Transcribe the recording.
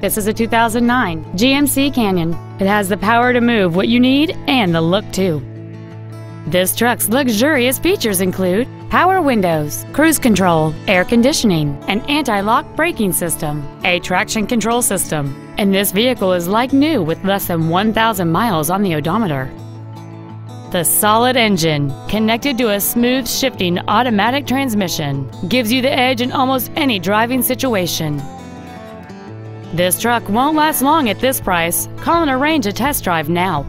This is a 2009 GMC Canyon. It has the power to move what you need and the look too. This truck's luxurious features include power windows, cruise control, air conditioning, an anti-lock braking system, a traction control system, and this vehicle is like new with less than 1,000 miles on the odometer. The solid engine, connected to a smooth shifting automatic transmission, gives you the edge in almost any driving situation. This truck won't last long at this price. Call and arrange a test drive now.